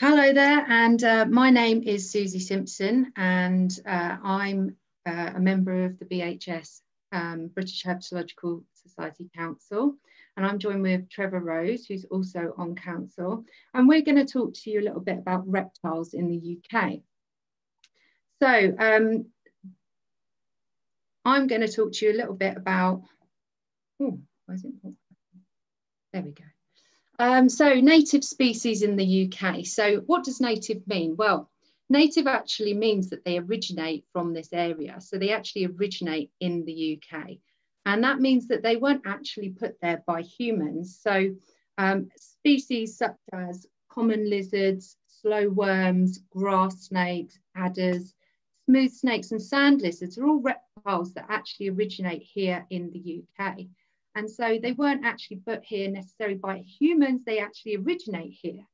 Hello there, and uh, my name is Susie Simpson, and uh, I'm uh, a member of the BHS, um, British Herpetological Society Council, and I'm joined with Trevor Rose, who's also on council, and we're going to talk to you a little bit about reptiles in the UK. So um, I'm going to talk to you a little bit about, oh, where's it? There we go. Um, so native species in the UK. So what does native mean? Well, native actually means that they originate from this area. So they actually originate in the UK. And that means that they weren't actually put there by humans. So um, species such as common lizards, slow worms, grass snakes, adders, smooth snakes and sand lizards are all reptiles that actually originate here in the UK. And so they weren't actually put here necessarily by humans, they actually originate here.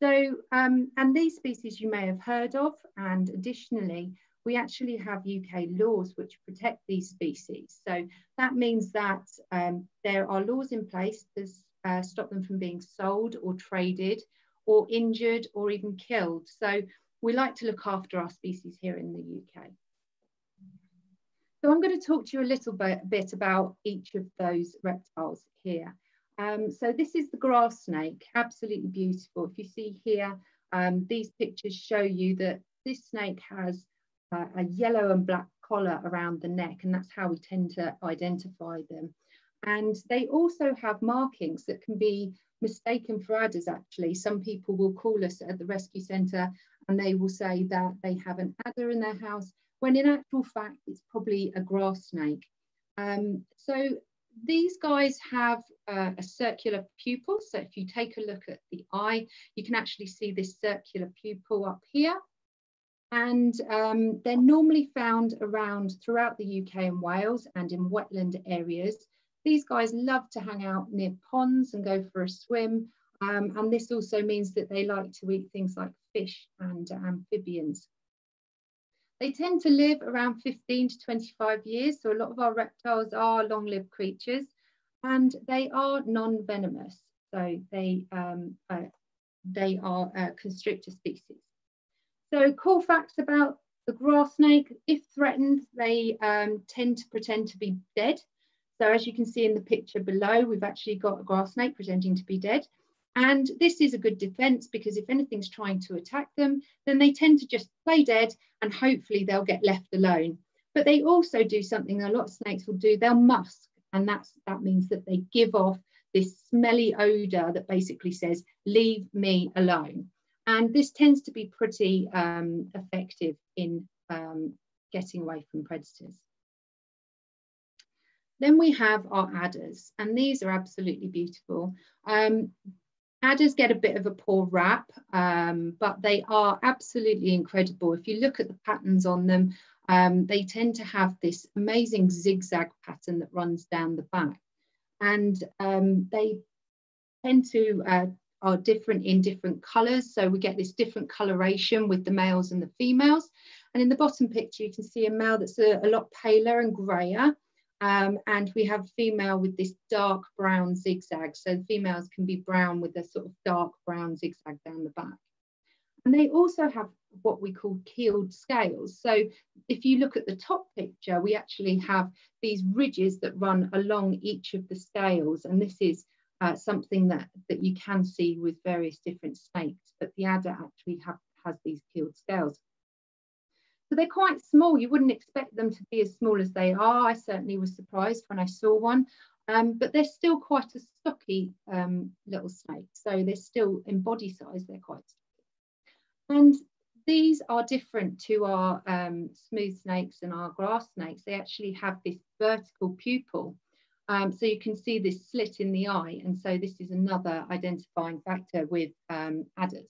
So, um, and these species you may have heard of, and additionally, we actually have UK laws which protect these species. So that means that um, there are laws in place to uh, stop them from being sold or traded or injured or even killed. So we like to look after our species here in the UK. So I'm going to talk to you a little bit, bit about each of those reptiles here. Um, so this is the grass snake, absolutely beautiful. If you see here, um, these pictures show you that this snake has uh, a yellow and black collar around the neck, and that's how we tend to identify them. And they also have markings that can be mistaken for adders, actually. Some people will call us at the rescue centre and they will say that they have an adder in their house when in actual fact it's probably a grass snake. Um, so these guys have uh, a circular pupil. So if you take a look at the eye, you can actually see this circular pupil up here. And um, they're normally found around throughout the UK and Wales and in wetland areas. These guys love to hang out near ponds and go for a swim. Um, and this also means that they like to eat things like fish and amphibians. They tend to live around 15 to 25 years, so a lot of our reptiles are long-lived creatures, and they are non-venomous, so they, um, uh, they are a constrictor species. So cool facts about the grass snake, if threatened, they um, tend to pretend to be dead. So as you can see in the picture below, we've actually got a grass snake pretending to be dead. And this is a good defense because if anything's trying to attack them, then they tend to just play dead and hopefully they'll get left alone. But they also do something a lot of snakes will do, they'll musk. And that's, that means that they give off this smelly odor that basically says, leave me alone. And this tends to be pretty um, effective in um, getting away from predators. Then we have our adders, and these are absolutely beautiful. Um, Adders get a bit of a poor rap, um, but they are absolutely incredible. If you look at the patterns on them, um, they tend to have this amazing zigzag pattern that runs down the back. And um, they tend to uh, are different in different colours. So we get this different coloration with the males and the females. And in the bottom picture, you can see a male that's a, a lot paler and grayer. Um, and we have female with this dark brown zigzag. So females can be brown with a sort of dark brown zigzag down the back. And they also have what we call keeled scales. So if you look at the top picture, we actually have these ridges that run along each of the scales. And this is uh, something that, that you can see with various different snakes, but the adder actually have, has these keeled scales. So they're quite small. You wouldn't expect them to be as small as they are. I certainly was surprised when I saw one, um, but they're still quite a stocky um, little snake. So they're still in body size, they're quite stocky. And these are different to our um, smooth snakes and our grass snakes. They actually have this vertical pupil. Um, so you can see this slit in the eye. And so this is another identifying factor with um, adders.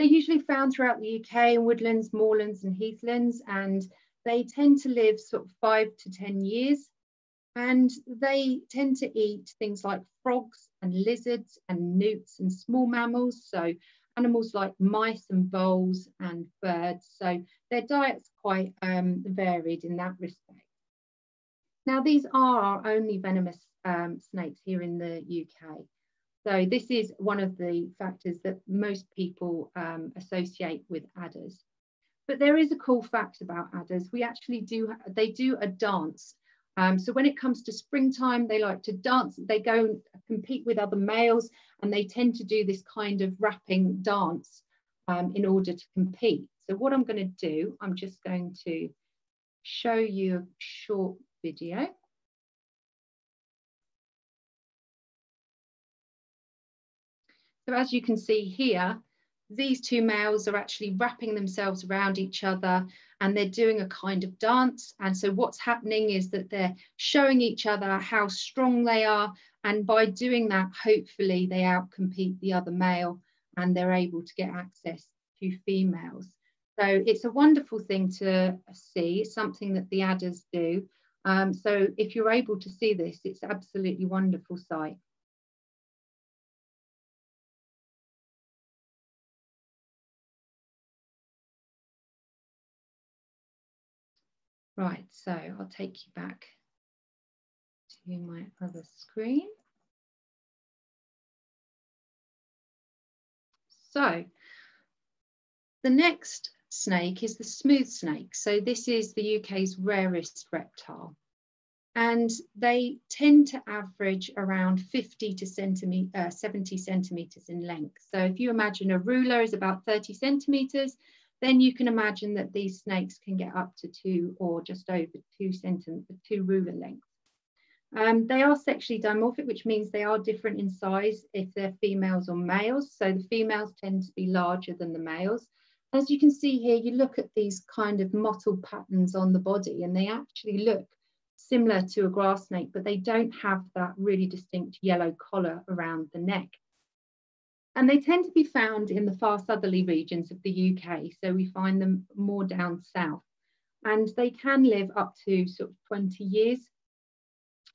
They're usually found throughout the UK in woodlands, moorlands and heathlands, and they tend to live sort of five to 10 years. And they tend to eat things like frogs and lizards and newts and small mammals. So animals like mice and voles and birds. So their diet's quite um, varied in that respect. Now, these are our only venomous um, snakes here in the UK. So this is one of the factors that most people um, associate with adders. But there is a cool fact about adders. We actually do, they do a dance. Um, so when it comes to springtime, they like to dance. They go and compete with other males and they tend to do this kind of wrapping dance um, in order to compete. So what I'm going to do, I'm just going to show you a short video. So as you can see here, these two males are actually wrapping themselves around each other and they're doing a kind of dance. And so what's happening is that they're showing each other how strong they are. And by doing that, hopefully they outcompete the other male and they're able to get access to females. So it's a wonderful thing to see, something that the adders do. Um, so if you're able to see this, it's absolutely wonderful sight. Right, so I'll take you back to my other screen. So the next snake is the smooth snake. So this is the UK's rarest reptile. And they tend to average around 50 to centimeter, uh, 70 centimeters in length. So if you imagine a ruler is about 30 centimeters, then you can imagine that these snakes can get up to two or just over two centimeter, two ruler lengths. Um, they are sexually dimorphic, which means they are different in size if they're females or males. So the females tend to be larger than the males. As you can see here, you look at these kind of mottled patterns on the body and they actually look similar to a grass snake, but they don't have that really distinct yellow collar around the neck. And they tend to be found in the far southerly regions of the UK. So we find them more down south. And they can live up to sort of 20 years.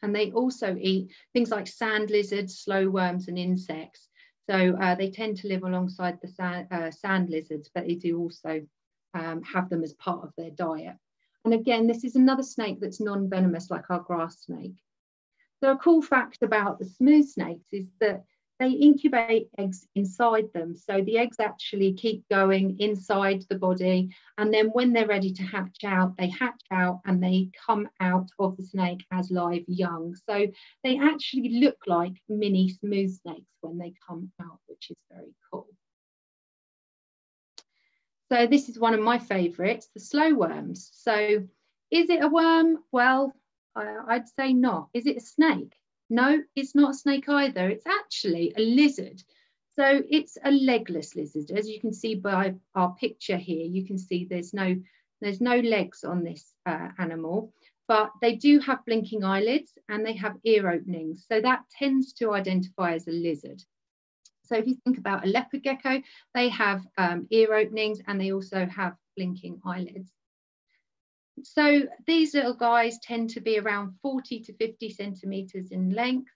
And they also eat things like sand lizards, slow worms, and insects. So uh, they tend to live alongside the sand, uh, sand lizards, but they do also um, have them as part of their diet. And again, this is another snake that's non-venomous like our grass snake. So a cool fact about the smooth snakes is that they incubate eggs inside them. So the eggs actually keep going inside the body. And then when they're ready to hatch out, they hatch out and they come out of the snake as live young. So they actually look like mini smooth snakes when they come out, which is very cool. So this is one of my favorites, the slow worms. So is it a worm? Well, I'd say not. Is it a snake? No, it's not a snake either. It's actually a lizard. So it's a legless lizard. As you can see by our picture here, you can see there's no, there's no legs on this uh, animal, but they do have blinking eyelids and they have ear openings. So that tends to identify as a lizard. So if you think about a leopard gecko, they have um, ear openings and they also have blinking eyelids. So these little guys tend to be around 40 to 50 centimeters in length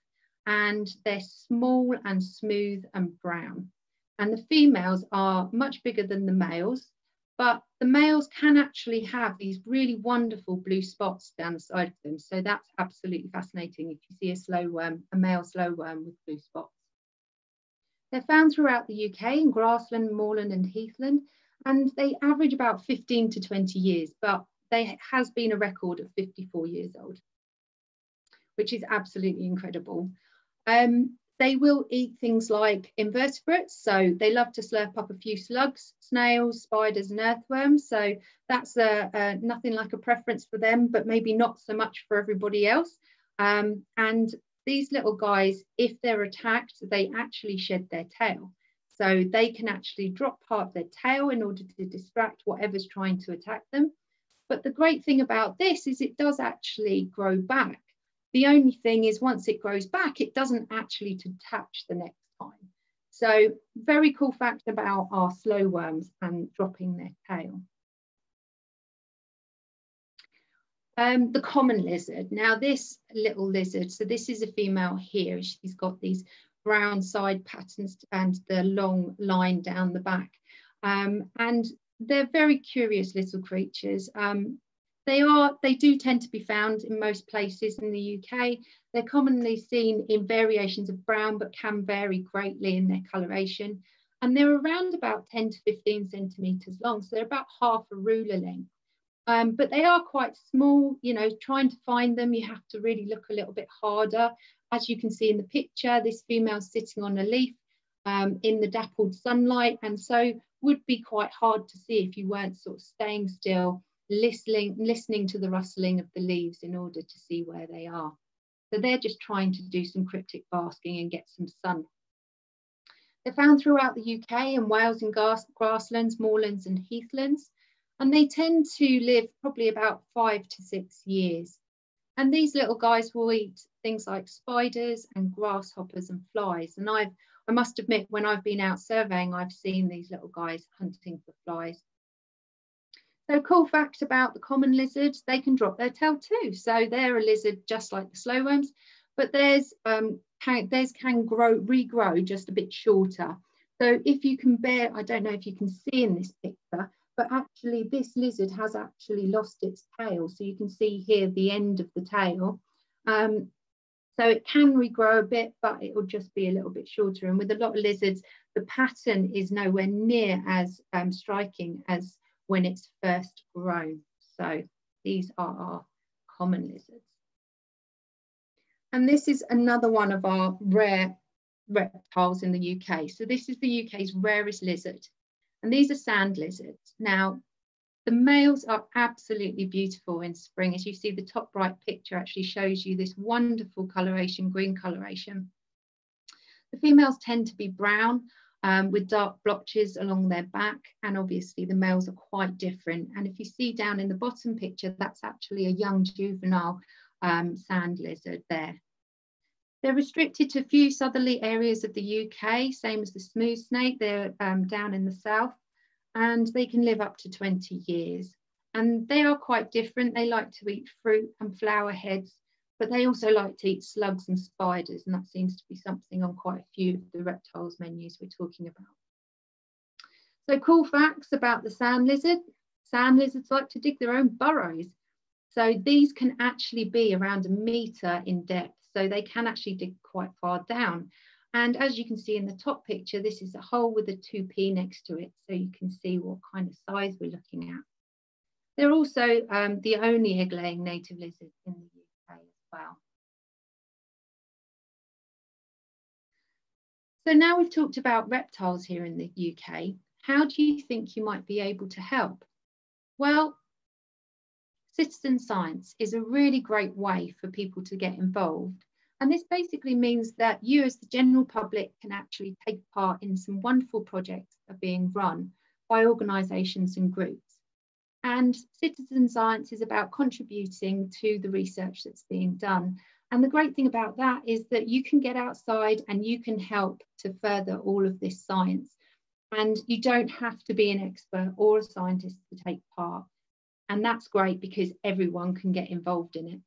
and they're small and smooth and brown. And the females are much bigger than the males, but the males can actually have these really wonderful blue spots down the side of them. So that's absolutely fascinating if you see a slow worm, a male slow worm with blue spots. They're found throughout the UK in grassland, moorland and heathland, and they average about 15 to 20 years, but there has been a record of 54 years old, which is absolutely incredible. Um, they will eat things like invertebrates, so they love to slurp up a few slugs, snails, spiders, and earthworms. So that's a, a, nothing like a preference for them, but maybe not so much for everybody else. Um, and these little guys, if they're attacked, they actually shed their tail. So they can actually drop part of their tail in order to distract whatever's trying to attack them. But the great thing about this is it does actually grow back. The only thing is once it grows back, it doesn't actually detach the next time. So very cool fact about our slow worms and dropping their tail. Um, the common lizard. Now this little lizard, so this is a female here. She's got these brown side patterns and the long line down the back. Um, and they're very curious little creatures. Um, They are they do tend to be found in most places in the UK. They're commonly seen in variations of brown, but can vary greatly in their coloration. And they're around about 10 to 15 centimetres long, so they're about half a ruler length. Um, but they are quite small, you know, trying to find them, you have to really look a little bit harder. As you can see in the picture, this female sitting on a leaf um, in the dappled sunlight, and so would be quite hard to see if you weren't sort of staying still, listening, listening to the rustling of the leaves in order to see where they are. So they're just trying to do some cryptic basking and get some sun. They're found throughout the UK and Wales in grass, grasslands, moorlands and heathlands, and they tend to live probably about five to six years. And these little guys will eat things like spiders and grasshoppers and flies. And I've I must admit, when I've been out surveying, I've seen these little guys hunting for flies. So cool fact about the common lizards, they can drop their tail too. So they're a lizard just like the slowworms, but theirs, um, can, theirs can grow, regrow just a bit shorter. So if you can bear, I don't know if you can see in this picture, but actually this lizard has actually lost its tail. So you can see here the end of the tail. Um, so it can regrow a bit, but it will just be a little bit shorter. And with a lot of lizards, the pattern is nowhere near as um, striking as when it's first grown. So these are our common lizards. And this is another one of our rare reptiles in the UK. So this is the UK's rarest lizard. And these are sand lizards. Now, the males are absolutely beautiful in spring. As you see, the top right picture actually shows you this wonderful coloration, green coloration. The females tend to be brown um, with dark blotches along their back. And obviously the males are quite different. And if you see down in the bottom picture, that's actually a young juvenile um, sand lizard there. They're restricted to a few southerly areas of the UK, same as the smooth snake. They're um, down in the south and they can live up to 20 years. And they are quite different. They like to eat fruit and flower heads, but they also like to eat slugs and spiders. And that seems to be something on quite a few of the reptiles menus we're talking about. So cool facts about the sand lizard. Sand lizards like to dig their own burrows. So these can actually be around a meter in depth. So they can actually dig quite far down. And as you can see in the top picture, this is a hole with a 2p next to it, so you can see what kind of size we're looking at. They're also um, the only egg-laying native lizard in the UK as well. So now we've talked about reptiles here in the UK, how do you think you might be able to help? Well, citizen science is a really great way for people to get involved and this basically means that you as the general public can actually take part in some wonderful projects that are being run by organisations and groups. And citizen science is about contributing to the research that's being done. And the great thing about that is that you can get outside and you can help to further all of this science. And you don't have to be an expert or a scientist to take part. And that's great because everyone can get involved in it.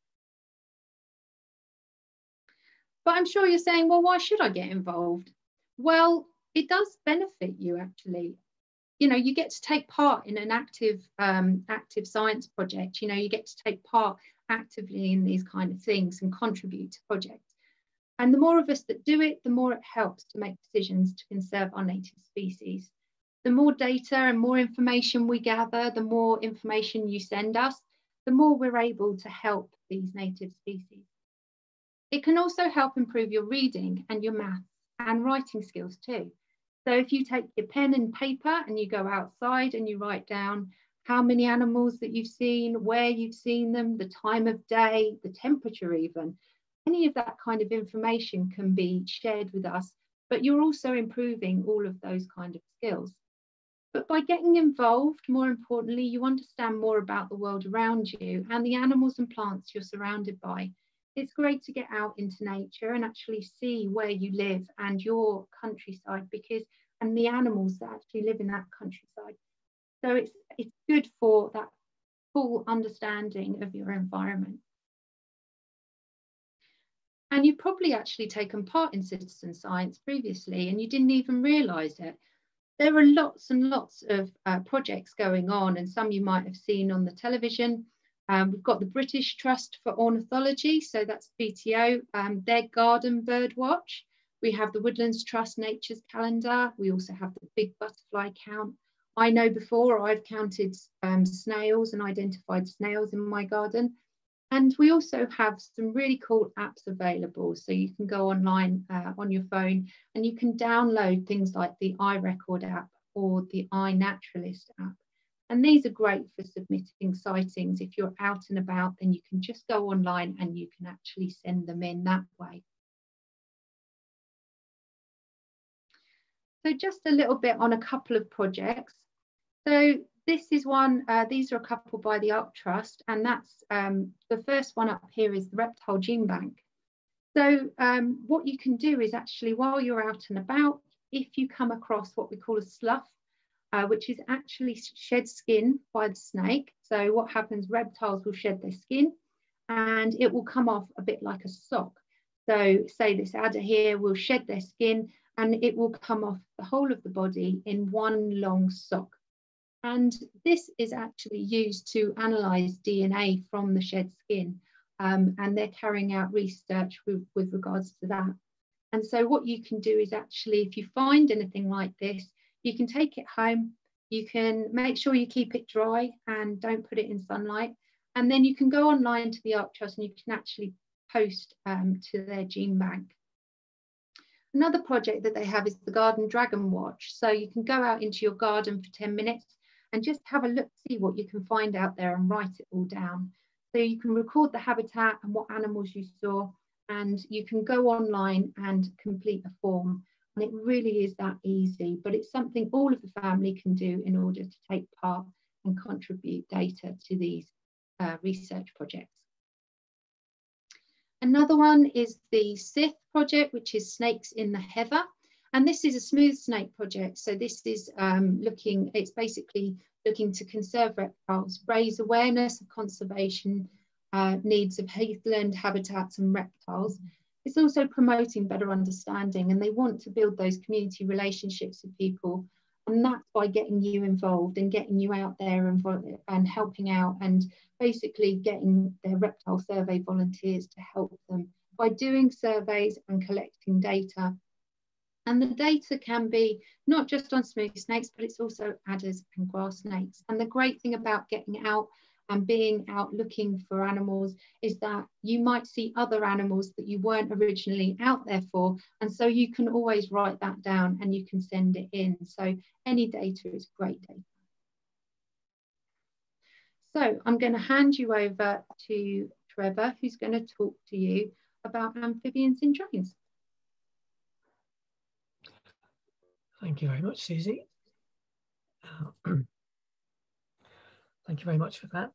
But I'm sure you're saying, well, why should I get involved? Well, it does benefit you actually. You know, you get to take part in an active, um, active science project. You know, you get to take part actively in these kind of things and contribute to projects. And the more of us that do it, the more it helps to make decisions to conserve our native species. The more data and more information we gather, the more information you send us, the more we're able to help these native species. It can also help improve your reading and your maths and writing skills too. So if you take your pen and paper and you go outside and you write down how many animals that you've seen, where you've seen them, the time of day, the temperature even, any of that kind of information can be shared with us, but you're also improving all of those kind of skills. But by getting involved, more importantly, you understand more about the world around you and the animals and plants you're surrounded by it's great to get out into nature and actually see where you live and your countryside because and the animals that actually live in that countryside. So it's it's good for that full understanding of your environment. And you've probably actually taken part in citizen science previously and you didn't even realise it. There are lots and lots of uh, projects going on and some you might have seen on the television Um, we've got the British Trust for Ornithology, so that's BTO, um, their Garden Bird Watch. We have the Woodlands Trust Nature's Calendar. We also have the Big Butterfly Count. I know before I've counted um, snails and identified snails in my garden. And we also have some really cool apps available. So you can go online uh, on your phone and you can download things like the iRecord app or the iNaturalist app. And these are great for submitting sightings. If you're out and about, then you can just go online and you can actually send them in that way. So just a little bit on a couple of projects. So this is one, uh, these are a couple by the ARC Trust, and that's um, the first one up here is the Reptile Gene Bank. So um, what you can do is actually while you're out and about, if you come across what we call a slough, uh, which is actually shed skin by the snake. So what happens, reptiles will shed their skin and it will come off a bit like a sock. So say this adder here will shed their skin and it will come off the whole of the body in one long sock. And this is actually used to analyze DNA from the shed skin. Um, and they're carrying out research with, with regards to that. And so what you can do is actually, if you find anything like this, you can take it home, you can make sure you keep it dry and don't put it in sunlight. And then you can go online to the ARC Trust and you can actually post um, to their gene bank. Another project that they have is the Garden Dragon Watch. So you can go out into your garden for 10 minutes and just have a look, see what you can find out there and write it all down. So you can record the habitat and what animals you saw, and you can go online and complete a form. And it really is that easy, but it's something all of the family can do in order to take part and contribute data to these uh, research projects. Another one is the SITH project, which is Snakes in the Heather. And this is a smooth snake project. So this is um, looking, it's basically looking to conserve reptiles, raise awareness of conservation uh, needs of heathland habitats and reptiles. It's also promoting better understanding and they want to build those community relationships with people and that's by getting you involved and getting you out there and, and helping out and basically getting their reptile survey volunteers to help them by doing surveys and collecting data. And the data can be not just on smooth snakes, but it's also adders and grass snakes. And the great thing about getting out and being out looking for animals is that you might see other animals that you weren't originally out there for. And so you can always write that down and you can send it in. So any data is great data. So I'm going to hand you over to Trevor, who's going to talk to you about amphibians in drains. Thank you very much, Susie. Uh, Thank you very much for that.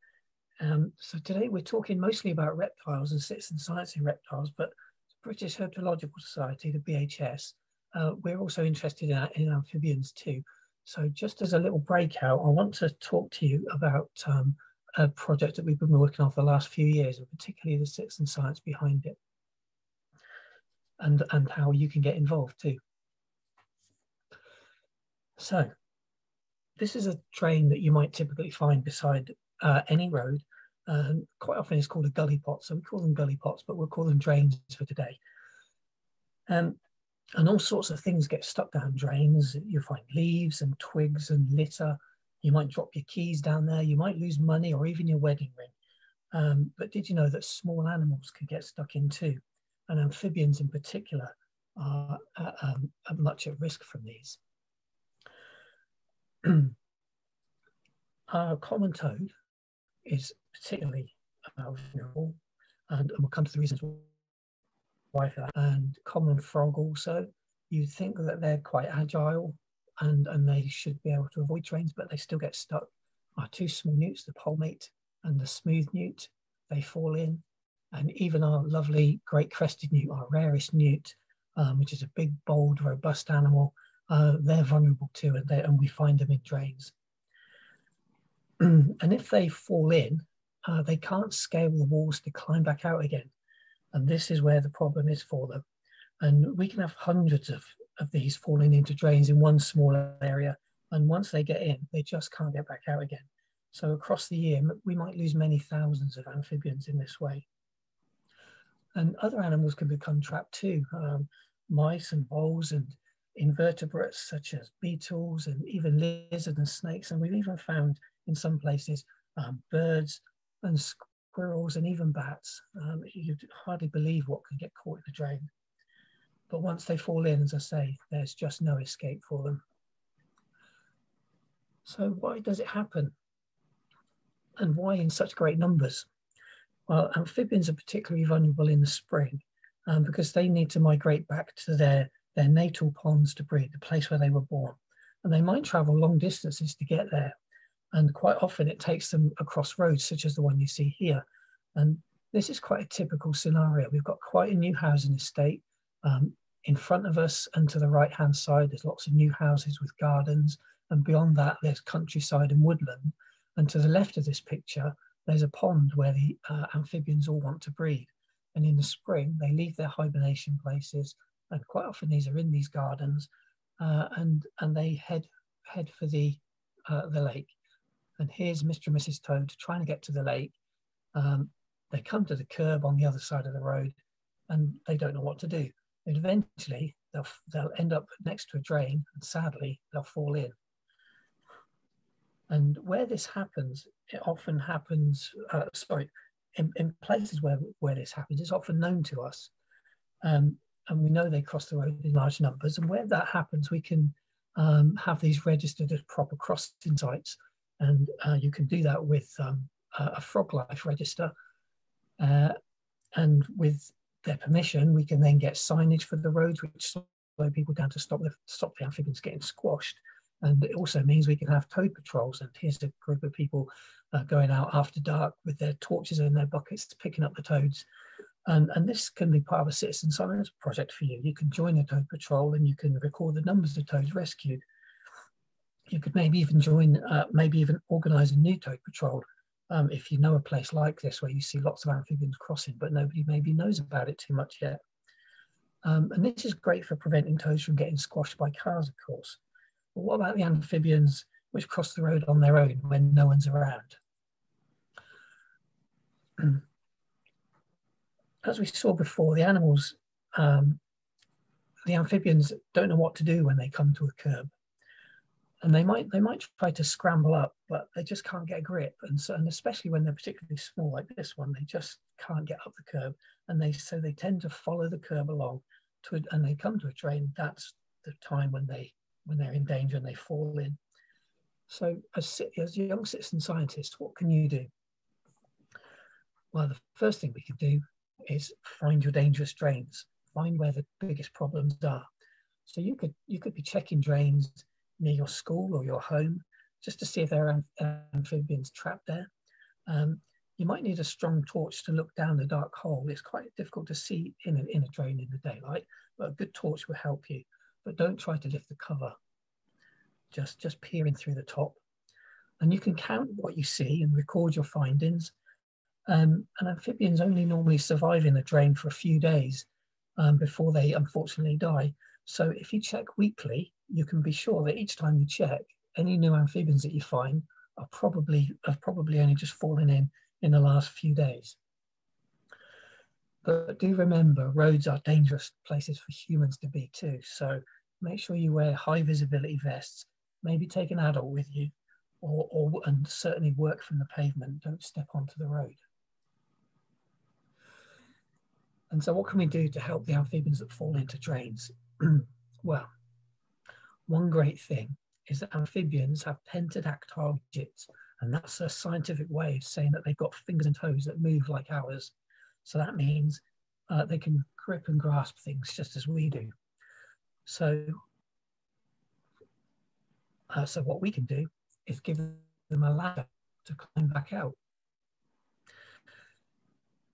Um, so today we're talking mostly about reptiles and citizen science in reptiles, but the British Herpetological Society, the BHS, uh, we're also interested in, in, amphibians too. So just as a little breakout, I want to talk to you about um, a project that we've been working on for the last few years, and particularly the citizen science behind it, and, and how you can get involved too. So this is a drain that you might typically find beside uh, any road. Um, quite often it's called a gully pot, so we call them gully pots, but we'll call them drains for today. Um, and all sorts of things get stuck down drains. You find leaves and twigs and litter. You might drop your keys down there. You might lose money or even your wedding ring. Um, but did you know that small animals can get stuck in too? And amphibians in particular are, uh, um, are much at risk from these. Our common toad is particularly uh, vulnerable, and, we'll come to the reasons why for that. And common frog also, you'd think that they're quite agile and, and they should be able to avoid trains, but they still get stuck. Our two small newts, the palmate and the smooth newt, they fall in. And even our lovely great crested newt, our rarest newt, um, which is a big, bold, robust animal, uh, they're vulnerable too, and, and we find them in drains. and if they fall in, uh, they can't scale the walls to climb back out again. And this is where the problem is for them. And we can have hundreds of, of these falling into drains in one small area. And once they get in, they just can't get back out again. So across the year, we might lose many thousands of amphibians in this way. And other animals can become trapped too. Um, mice and voles and invertebrates such as beetles and even lizards and snakes. And we've even found in some places um, birds and squirrels and even bats. Um, you'd hardly believe what can get caught in the drain. But once they fall in, as I say, there's just no escape for them. So why does it happen? And why in such great numbers? Well, amphibians are particularly vulnerable in the spring um, because they need to migrate back to their, their natal ponds to breed, the place where they were born. And they might travel long distances to get there. And quite often it takes them across roads, such as the one you see here. And this is quite a typical scenario. We've got quite a new housing estate. Um, in front of us and to the right hand side, there's lots of new houses with gardens. And beyond that, there's countryside and woodland. And to the left of this picture, there's a pond where the uh, amphibians all want to breed. And in the spring, they leave their hibernation places, and quite often these are in these gardens, uh, and and they head head for the uh, the lake. And here's Mr. and Mrs. Toad trying to get to the lake. Um, they come to the curb on the other side of the road, and they don't know what to do. And eventually, they'll they'll end up next to a drain, and sadly, they'll fall in. And where this happens, it often happens. Uh, sorry, in, in places where, where this happens, it's often known to us. Um, and we know they cross the road in large numbers. And where that happens, we can um, have these registered as proper crossing sites. And uh, you can do that with um, a Froglife register. Uh, and with their permission, we can then get signage for the roads, which slow people down to stop the, stop the amphibians getting squashed. And it also means we can have toad patrols. And here's a group of people uh, going out after dark with their torches and their buckets, picking up the toads. And, and this can be part of a citizen science project for you. You can join a toad patrol and you can record the numbers of toads rescued. You could maybe even join, uh, maybe even organize a new toad patrol um, if you know a place like this where you see lots of amphibians crossing, but nobody maybe knows about it too much yet. Um, and this is great for preventing toads from getting squashed by cars, of course. But what about the amphibians which cross the road on their own when no one's around. As we saw before, the animals, um, the amphibians don't know what to do when they come to a curb. And they might they might try to scramble up, but they just can't get a grip. And so, and especially when they're particularly small like this one, they just can't get up the curb. And they so they tend to follow the curb along to and they come to a drain. That's the time when they when they're in danger and they fall in. So as, as young citizen scientists, what can you do? Well, the first thing we can do is find your dangerous drains, find where the biggest problems are. So you could you could be checking drains near your school or your home just to see if there are amphibians trapped there. Um, you might need a strong torch to look down the dark hole. It's quite difficult to see in a, in a drain in the daylight, but a good torch will help you. But don't try to lift the cover just, just peering through the top. And you can count what you see and record your findings. Um, and amphibians only normally survive in a drain for a few days um, before they unfortunately die. So if you check weekly, you can be sure that each time you check, any new amphibians that you find are probably have probably only just fallen in in the last few days. But do remember, roads are dangerous places for humans to be too. So make sure you wear high visibility vests maybe take an adult with you or, or and certainly work from the pavement don't step onto the road and so what can we do to help the amphibians that fall into drains? Well one great thing is that amphibians have pentadactyl digits and that's a scientific way of saying that they've got fingers and toes that move like ours. So that means uh, they can grip and grasp things just as we do. So uh, so what we can do is give them a ladder to climb back out.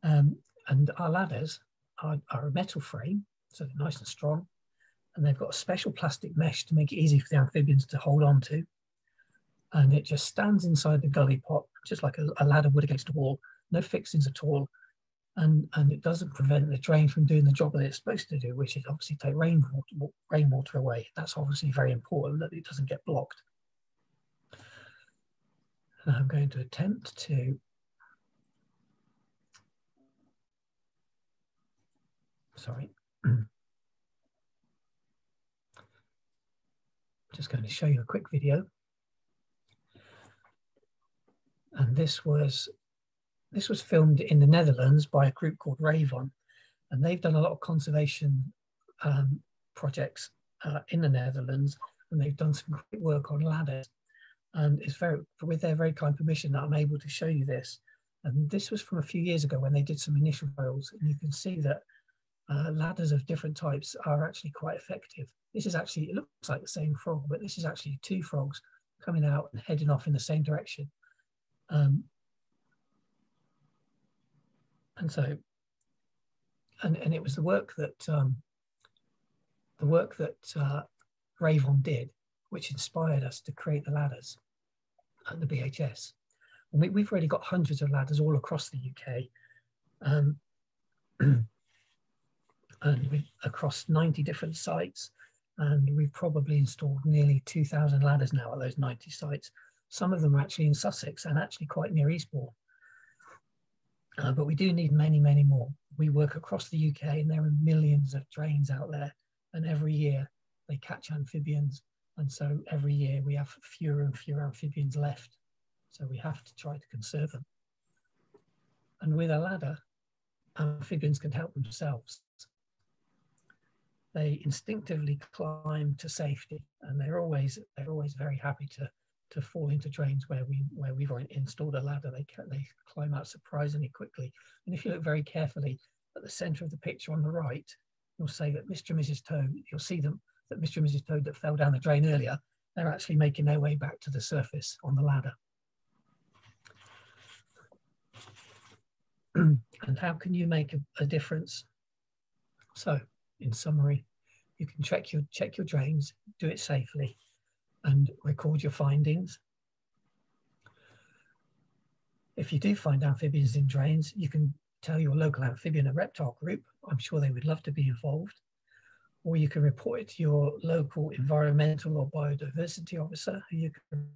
Um, and our ladders are, are, a metal frame, so they're nice and strong, and they've got a special plastic mesh to make it easy for the amphibians to hold on to. And it just stands inside the gully pot, just like a, a ladder would against a wall, no fixings at all. And, and it doesn't prevent the drain from doing the job that it's supposed to do, which is obviously take rainwater, rainwater away. That's obviously very important that it doesn't get blocked. And I'm going to attempt to sorry. I'm just going to show you a quick video. And this was this was filmed in the Netherlands by a group called Ravon, and they've done a lot of conservation um, projects uh, in the Netherlands, and they've done some great work on ladders. And it's very with their very kind permission that I'm able to show you this. And this was from a few years ago when they did some initial trials, and you can see that uh, ladders of different types are actually quite effective. This is actually, it looks like the same frog, but this is actually two frogs coming out and heading off in the same direction. Um, and so, and, and it was the work that, um, the work that uh, Ravon did, which inspired us to create the ladders at the BHS. And we, have already got hundreds of ladders all across the UK. Um, and across 90 different sites. And we've probably installed nearly 2,000 ladders now at those 90 sites. Some of them are actually in Sussex and actually quite near Eastbourne. Uh, but we do need many, many more. We work across the UK and there are millions of drains out there. And every year they catch amphibians. And so every year we have fewer and fewer amphibians left. So we have to try to conserve them. And with a ladder, amphibians can help themselves they instinctively climb to safety, and they're always they're always very happy to to fall into drains where we where we've installed a ladder. They they climb out surprisingly quickly. And if you look very carefully at the centre of the picture on the right, you'll say that Mr. and Mrs. Toad. You'll see them that Mr. and Mrs. Toad that fell down the drain earlier. They're actually making their way back to the surface on the ladder. and how can you make a, a difference? So in summary, you can check your, check your drains, do it safely, and record your findings. If you do find amphibians in drains, you can tell your local amphibian and reptile group. I'm sure they would love to be involved. Or you can report it to your local environmental or biodiversity officer, you can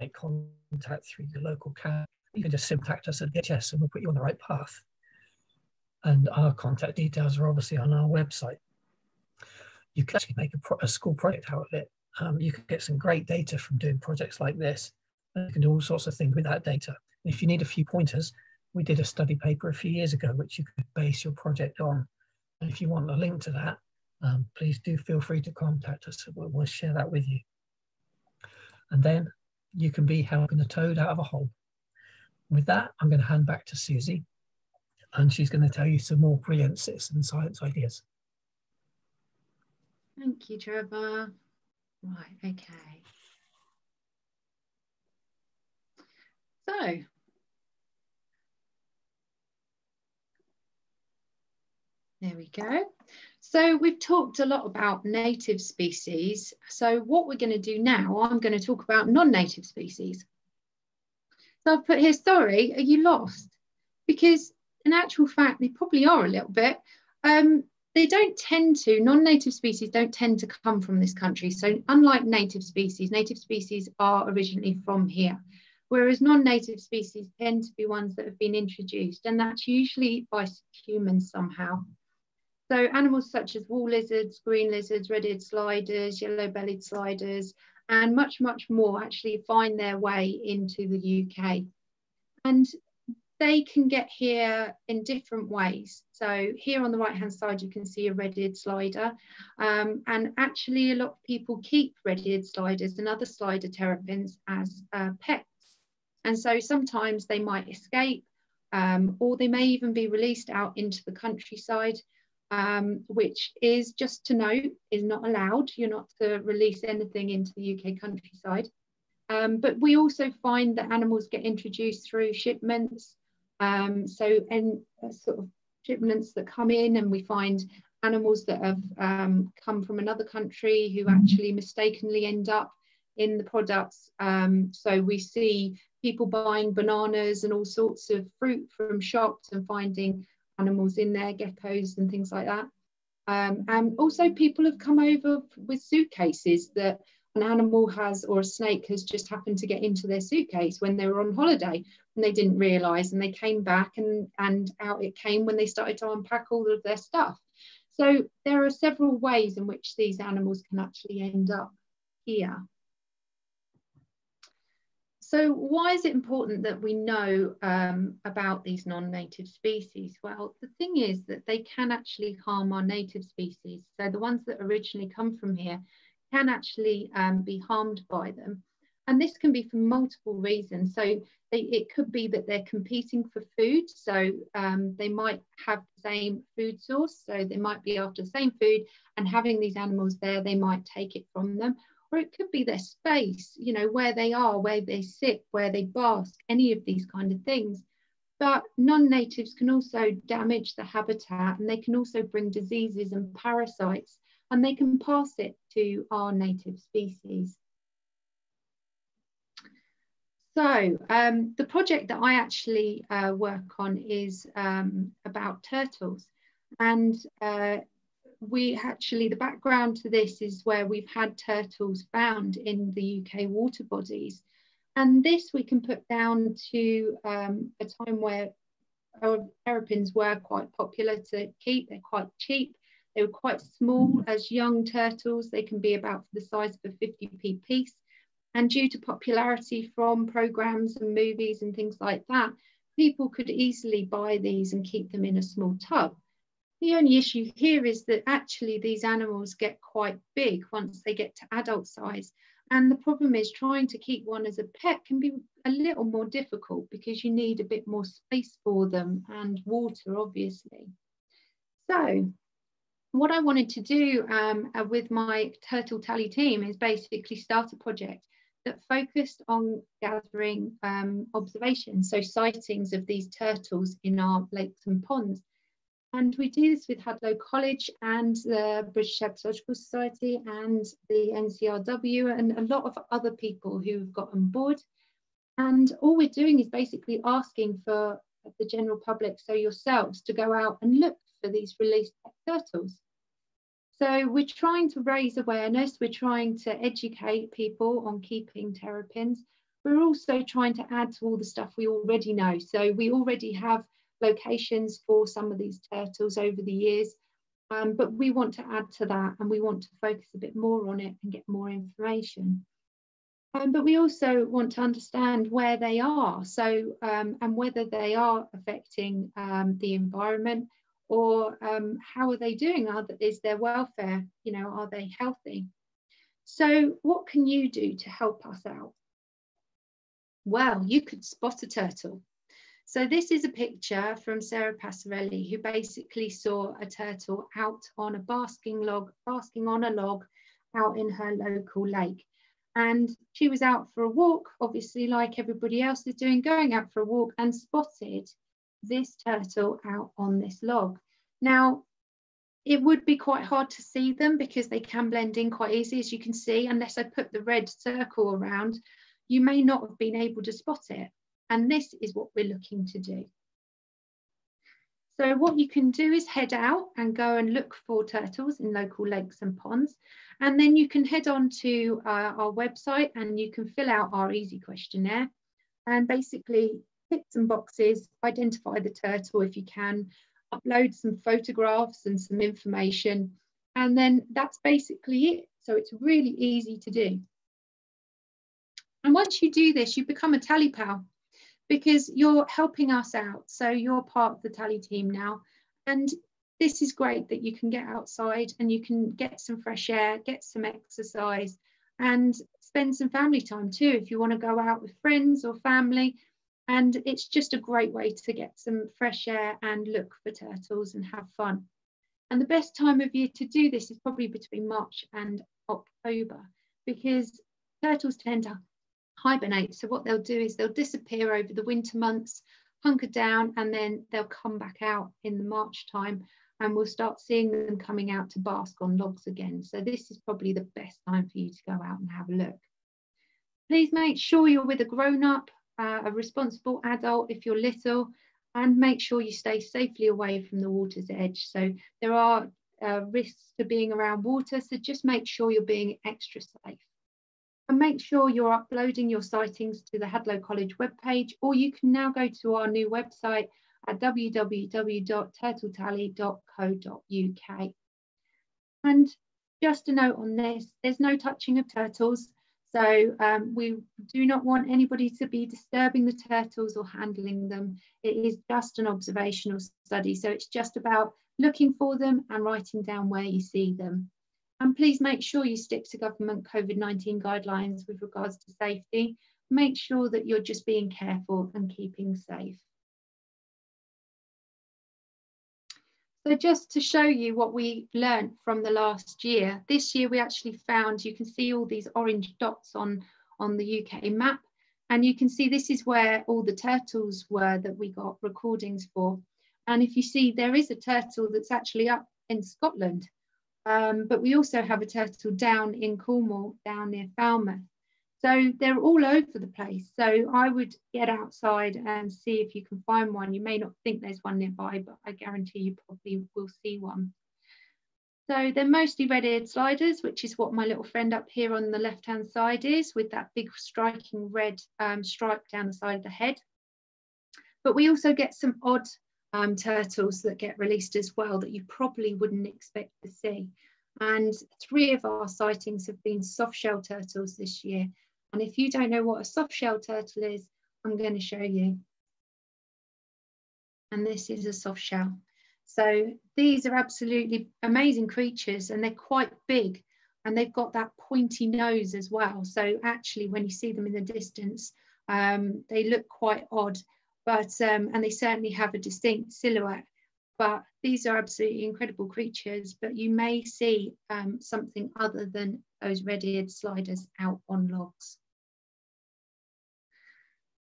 make contact through your local CAB. You can just contact us at BHS and we'll put you on the right path and our contact details are obviously on our website. You can actually make a, pro a school project out of it. Um, you can get some great data from doing projects like this. You can do all sorts of things with that data. If you need a few pointers, we did a study paper a few years ago, which you could base your project on. And if you want a link to that, um, please do feel free to contact us. We'll, we'll share that with you. And then you can be helping a toad out of a hole. With that, I'm going to hand back to Susie and she's going to tell you some more brilliant citizen science ideas. Thank you, Trevor. Right, okay. So, there we go. So we've talked a lot about native species. So what we're going to do now, I'm going to talk about non-native species. So I've put here, sorry, are you lost? Because in actual fact, they probably are a little bit. Um, they don't tend to, non-native species don't tend to come from this country. So unlike native species, native species are originally from here, whereas non-native species tend to be ones that have been introduced, and that's usually by humans somehow. So animals such as wall lizards, green lizards, red-eared sliders, yellow-bellied sliders, and much, much more actually find their way into the UK. And they can get here in different ways. So here on the right hand side, you can see a red-eared slider. Um, and actually a lot of people keep red-eared sliders and other slider terrapins as uh, pets. And so sometimes they might escape um, or they may even be released out into the countryside, um, which is just to note is not allowed. You're not to release anything into the UK countryside. Um, but we also find that animals get introduced through shipments um, so, and uh, sort of shipments that come in, and we find animals that have um, come from another country who mm-hmm. actually mistakenly end up in the products. Um, so we see people buying bananas and all sorts of fruit from shops and finding animals in there, geckos and things like that. Um, and also people have come over with suitcases that an animal has or a snake has just happened to get into their suitcase when they were on holiday and they didn't realize and they came back and and out it came when they started to unpack all of their stuff so there are several ways in which these animals can actually end up here so why is it important that we know um, about these non-native species? Well, the thing is that they can actually harm our native species. So the ones that originally come from here can actually um, be harmed by them. And this can be for multiple reasons. So they, it could be that they're competing for food. So um, they might have the same food source. So they might be after the same food and having these animals there, they might take it from them or it could be their space, you know, where they are, where they sit, where they bask, any of these kind of things. But non-natives can also damage the habitat and they can also bring diseases and parasites and they can pass it to our native species. So um, the project that I actually uh, work on is um, about turtles and uh, we actually, the background to this is where we've had turtles found in the UK water bodies. And this we can put down to um, a time where terrapins were quite popular to keep. They're quite cheap. They were quite small as young turtles. They can be about the size of a 50p piece. And due to popularity from programs and movies and things like that, people could easily buy these and keep them in a small tub. The only issue here is that actually these animals get quite big once they get to adult size. And the problem is trying to keep one as a pet can be a little more difficult because you need a bit more space for them and water, obviously. So what I wanted to do um, uh, with my Turtle Tally team is basically start a project that focused on gathering um, observations, so sightings of these turtles in our lakes and ponds and we do this with Hadlow College and the British Herpetological Society and the NCRW and a lot of other people who've got on board. And all we're doing is basically asking for the general public, so yourselves, to go out and look for these released turtles. So we're trying to raise awareness, we're trying to educate people on keeping terrapins. We're also trying to add to all the stuff we already know. So we already have locations for some of these turtles over the years. Um, but we want to add to that and we want to focus a bit more on it and get more information. Um, but we also want to understand where they are, so um, and whether they are affecting um, the environment or um, how are they doing? Are, is their welfare, you know, are they healthy? So what can you do to help us out? Well, you could spot a turtle. So this is a picture from Sarah Passarelli, who basically saw a turtle out on a basking log, basking on a log out in her local lake. And she was out for a walk, obviously like everybody else is doing, going out for a walk and spotted this turtle out on this log. Now, it would be quite hard to see them because they can blend in quite easy, as you can see, unless I put the red circle around, you may not have been able to spot it. And this is what we're looking to do. So what you can do is head out and go and look for turtles in local lakes and ponds. And then you can head on to uh, our website and you can fill out our easy questionnaire and basically tick some boxes, identify the turtle if you can, upload some photographs and some information. And then that's basically it. So it's really easy to do. And once you do this, you become a tally pal because you're helping us out. So you're part of the tally team now. And this is great that you can get outside and you can get some fresh air, get some exercise, and spend some family time too if you want to go out with friends or family. And it's just a great way to get some fresh air and look for turtles and have fun. And the best time of year to do this is probably between March and October because turtles tend to hibernate. So what they'll do is they'll disappear over the winter months, hunker down, and then they'll come back out in the March time and we'll start seeing them coming out to bask on logs again. So this is probably the best time for you to go out and have a look. Please make sure you're with a grown-up, uh, a responsible adult if you're little, and make sure you stay safely away from the water's edge. So there are uh, risks to being around water, so just make sure you're being extra safe. And make sure you're uploading your sightings to the Hadlow College webpage, or you can now go to our new website at www.turtletally.co.uk. And just a note on this, there's no touching of turtles. So um, we do not want anybody to be disturbing the turtles or handling them. It is just an observational study. So it's just about looking for them and writing down where you see them. And please make sure you stick to government COVID-19 guidelines with regards to safety. Make sure that you're just being careful and keeping safe. So just to show you what we learned from the last year, this year we actually found, you can see all these orange dots on, on the UK map, and you can see this is where all the turtles were that we got recordings for. And if you see, there is a turtle that's actually up in Scotland, um, but we also have a turtle down in Cornwall, down near Falmouth. So they're all over the place. So I would get outside and see if you can find one. You may not think there's one nearby, but I guarantee you probably will see one. So they're mostly red-eared sliders, which is what my little friend up here on the left-hand side is with that big striking red um, stripe down the side of the head. But we also get some odd um, turtles that get released as well that you probably wouldn't expect to see. And three of our sightings have been soft shell turtles this year. And if you don't know what a soft shell turtle is, I'm going to show you. And this is a soft shell. So these are absolutely amazing creatures and they're quite big and they've got that pointy nose as well. So actually when you see them in the distance, um, they look quite odd, but um, and they certainly have a distinct silhouette. But these are absolutely incredible creatures, but you may see um, something other than those red-eared sliders out on logs.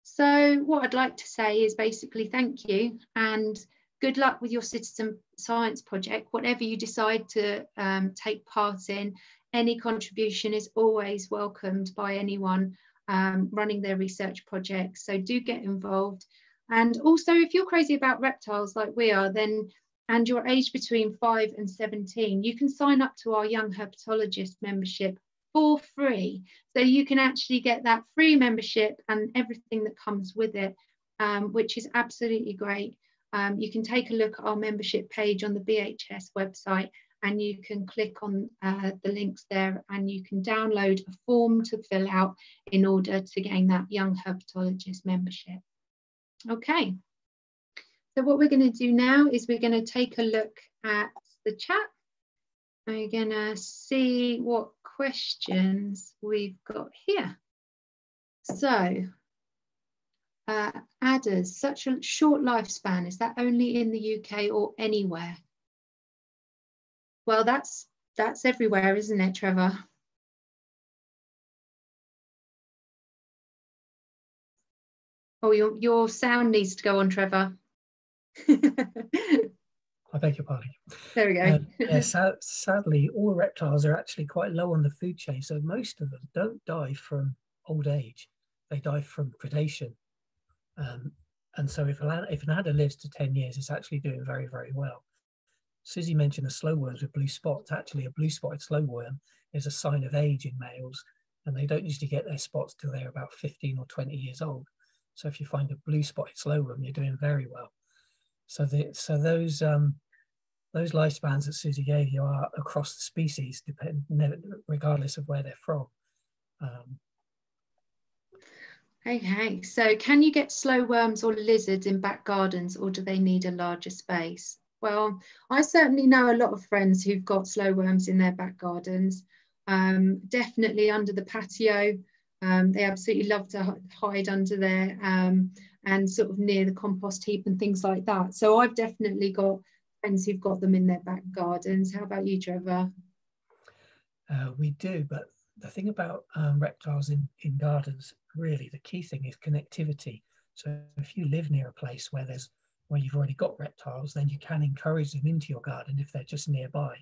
So what I'd like to say is basically thank you and good luck with your citizen science project, whatever you decide to um, take part in. Any contribution is always welcomed by anyone um, running their research projects. So do get involved. And also, if you're crazy about reptiles like we are, then and you're aged between 5 and 17, you can sign up to our Young Herpetologist membership for free. So you can actually get that free membership and everything that comes with it, um, which is absolutely great. Um, you can take a look at our membership page on the BHS website and you can click on uh, the links there and you can download a form to fill out in order to gain that Young Herpetologist membership. Okay, so what we're going to do now is we're going to take a look at the chat. We're going to see what questions we've got here. So, uh, adders, such a short lifespan, is that only in the UK or anywhere? Well, that's that's everywhere, isn't it, Trevor? Oh, your, your sound needs to go on, Trevor. I beg your pardon. There we go. Um, yeah, sad, sadly, all reptiles are actually quite low on the food chain. So most of them don't die from old age; they die from predation. Um, and so, if, a, if an adder lives to ten years, it's actually doing very, very well. Susie mentioned the slow worms with blue spots. Actually, a blue spotted slow worm is a sign of age in males, and they don't usually get their spots till they're about 15 or 20 years old. So if you find a blue spotted slow worm, you're doing very well. So the, so those um, those lifespans that Susie gave you are across the species, depend, regardless of where they're from. Um, okay, so can you get slow worms or lizards in back gardens or do they need a larger space? Well, I certainly know a lot of friends who've got slow worms in their back gardens, um, definitely under the patio. Um, they absolutely love to hide under there um, and sort of near the compost heap and things like that. So I've definitely got friends who've got them in their back gardens. How about you, Trevor? Uh, we do, but the thing about um, reptiles in, in gardens, really, the key thing is connectivity. So if you live near a place where there's where you've already got reptiles, then you can encourage them into your garden if they're just nearby.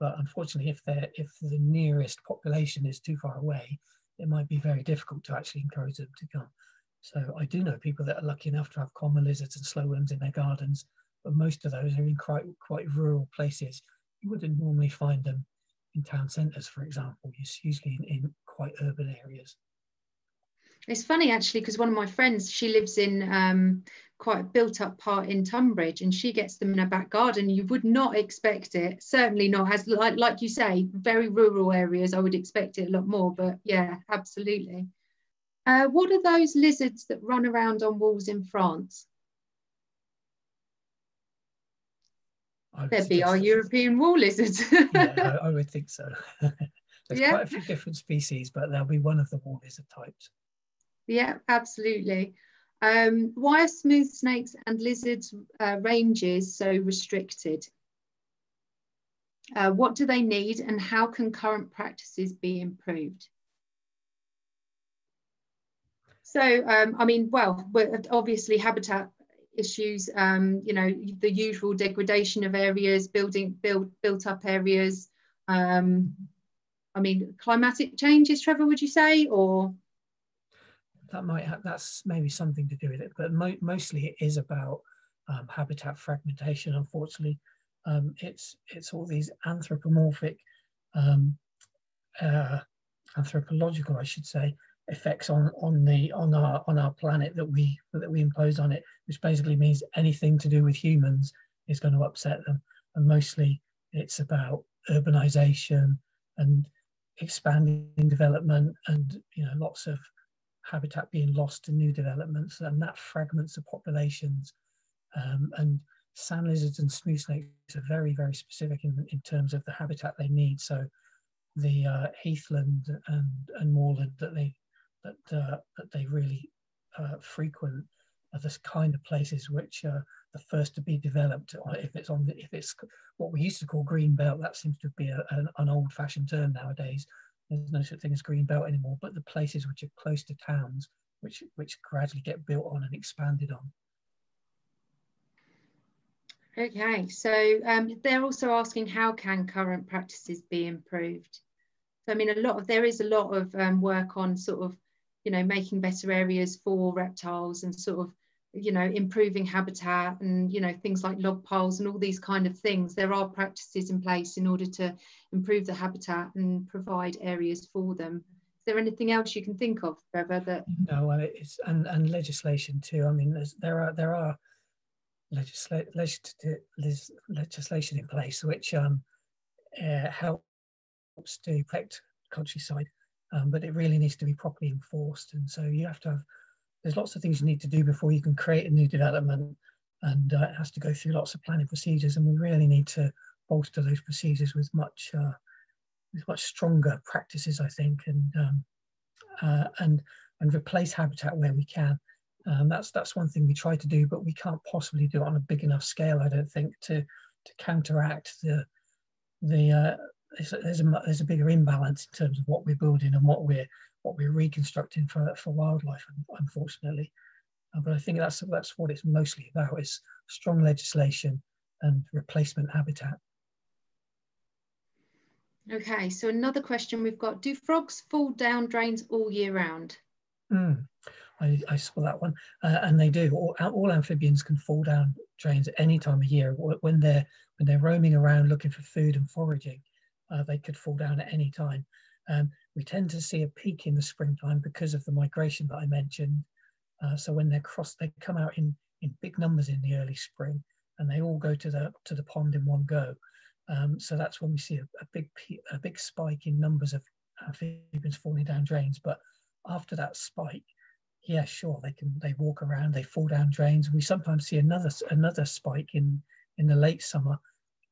But unfortunately, if they're if the nearest population is too far away, it might be very difficult to actually encourage them to come. So I do know people that are lucky enough to have common lizards and slow worms in their gardens, but most of those are in quite quite rural places. You wouldn't normally find them in town centres, for example. It's usually in, in quite urban areas. It's funny actually because one of my friends, she lives in um, quite a built up part in Tunbridge and she gets them in her back garden. You would not expect it, certainly not as like, like you say, very rural areas, I would expect it a lot more, but yeah, absolutely. Uh, what are those lizards that run around on walls in France? There'd be our so. European wall lizards. yeah, I, I, would think so. There's yeah. quite a few different species, but there'll be one of the wall lizard types. Yeah, absolutely. Um, why are smooth snakes and lizards uh, ranges so restricted? Uh, what do they need and how can current practices be improved? So, um, I mean, well, obviously habitat issues, um, you know, the usual degradation of areas, building built built up areas. Um, I mean, climatic changes, Trevor, would you say, or? That might have, that's maybe something to do with it, but mo mostly it is about um, habitat fragmentation. Unfortunately, um, it's it's all these anthropomorphic, um, uh, anthropological, I should say, effects on on the on our on our planet that we that we impose on it, which basically means anything to do with humans is going to upset them. And mostly it's about urbanization and expanding development and you know lots of habitat being lost to new developments and that fragments the populations um, and sand lizards and smooth snakes are very very specific in, in terms of the habitat they need so the uh, heathland and, and moorland that they that uh, that they really uh, frequent are the kind of places which are the first to be developed. If it's on, the, if it's what we used to call green belt, that seems to be a, an, an old-fashioned term nowadays. There's no such thing as green belt anymore. But the places which are close to towns, which which gradually get built on and expanded on. Okay, so um, they're also asking how can current practices be improved? So I mean, a lot of there is a lot of um, work on sort of you know, making better areas for reptiles and sort of, you know, improving habitat and, you know, things like log piles and all these kind of things. There are practices in place in order to improve the habitat and provide areas for them. Is there anything else you can think of, Trevor? That no, and it's and, and legislation too. I mean, there are there are legisla- legislation in place which um, uh, helps to protect countryside um, but it really needs to be properly enforced. And so you have to have, there's lots of things you need to do before you can create a new development and uh, it has to go through lots of planning procedures and we really need to bolster those procedures with much uh, with much stronger practices I think and um, uh, and and replace habitat where we can. Um, that's that's one thing we try to do but we can't possibly do it on a big enough scale I don't think to to counteract the the uh, there's a, there's a, bigger imbalance in terms of what we're building and what we're what we're reconstructing for, for wildlife, unfortunately. Uh, but I think that's that's what it's mostly about: is strong legislation and replacement habitat. Okay, so another question we've got: Do frogs fall down drains all year round? Mm, I, I, saw that one, uh, and they do. All, all amphibians can fall down drains at any time of year when they're when they're roaming around looking for food and foraging uh, they could fall down at any time. Um, we tend to see a peak in the springtime because of the migration that I mentioned. Uh, so when they're crossed, they come out in, in big numbers in the early spring and they all go to the, to the pond in one go. Um, so that's when we see a, a big a big spike in numbers of amphibians falling down drains. But after that spike, yeah, sure, they can they walk around, they fall down drains. We sometimes see another another spike in in the late summer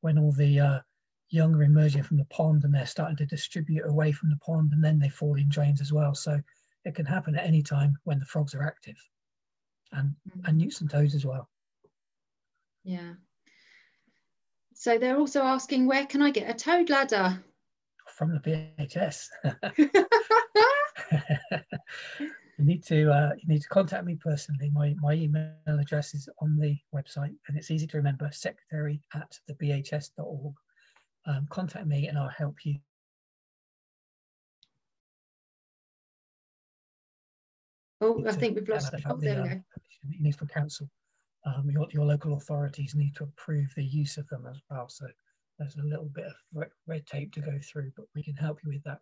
when all the uh, young are emerging from the pond and they're starting to distribute away from the pond and then they fall in drains as well. So it can happen at any time when the frogs are active and, mm-hmm. and newts and toads as well. Yeah. So they're also asking, where can I get a toad ladder? From the BHS. you need to uh, you need to contact me personally. My my email address is on the website and it's easy to remember: secretary at the BHS.org um, contact me and I'll help you. Oh, I think we've lost. Oh, there we go. You need from council. Um, your, your local authorities need to approve the use of them as well. So there's a little bit of red tape to go through, but we can help you with that.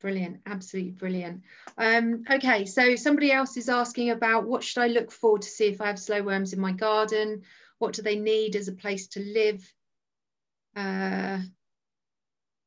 Brilliant, absolutely brilliant. Um, okay, so somebody else is asking about what should I look for to see if I have slow worms in my garden? What do they need as a place to live? Uh,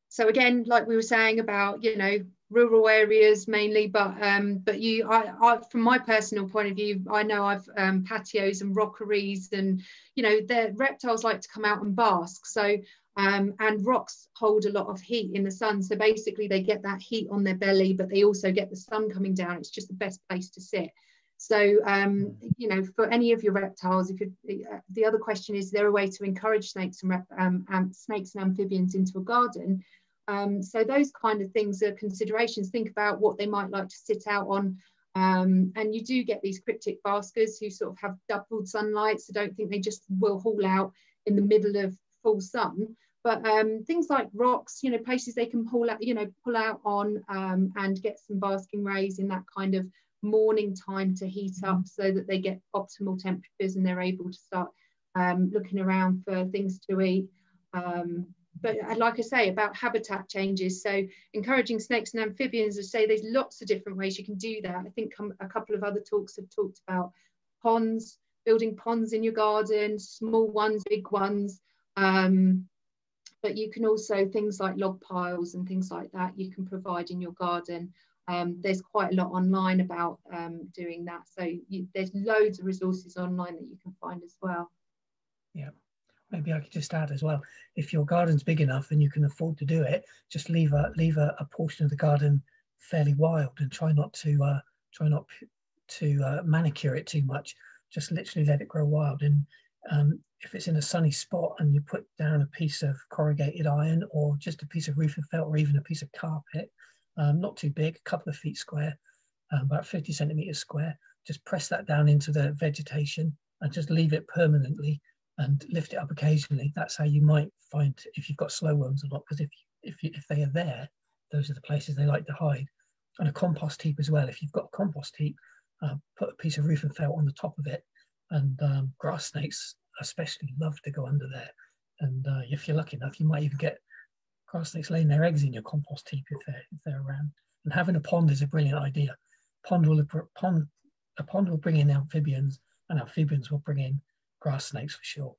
so again, like we were saying about, you know, rural areas mainly, but um, but you, I, I, from my personal point of view, I know I've um, patios and rockeries, and you know, the reptiles like to come out and bask. So um, and rocks hold a lot of heat in the sun. So basically they get that heat on their belly, but they also get the sun coming down. It's just the best place to sit. So, um, you know, for any of your reptiles, if you, uh, the other question is, is there a way to encourage snakes and, rep, um, snakes and amphibians into a garden? Um, so those kind of things are considerations. Think about what they might like to sit out on. Um, and you do get these cryptic baskers who sort of have doubled sunlight. So don't think they just will haul out in the middle of full sun but um, things like rocks, you know, places they can pull out, you know, pull out on um, and get some basking rays in that kind of morning time to heat up mm-hmm. so that they get optimal temperatures and they're able to start um, looking around for things to eat. Um, but like I say about habitat changes, so encouraging snakes and amphibians, I say there's lots of different ways you can do that. I think a couple of other talks have talked about ponds, building ponds in your garden, small ones, big ones. Um, but you can also things like log piles and things like that you can provide in your garden um, there's quite a lot online about um, doing that. So you, there's loads of resources online that you can find as well. Yeah. Maybe i could just add as well if your garden's big enough and you can afford to do it just leave a leave a, a portion of the garden fairly wild and try not to uh, try not to uh, manicure it too much. Just literally let it grow wild. And um, if it's in a sunny spot and you put down a piece of corrugated iron or just a piece of roofing felt or even a piece of carpet, um, not too big, a couple of feet square, um, about 50 centimeters square, just press that down into the vegetation and just leave it permanently and lift it up occasionally. That's how you might find if you've got slow worms or not, because if, if, if they are there, those are the places they like to hide. And a compost heap as well. If you've got a compost heap, uh, put a piece of roofing felt on the top of it and um, grass snakes especially love to go under there. And uh, if you're lucky enough, you might even get grass snakes laying their eggs in your compost heap if they're, if they're around. And having a pond is a brilliant idea. Pond will pond a pond will bring in amphibians, and amphibians will bring in grass snakes for sure.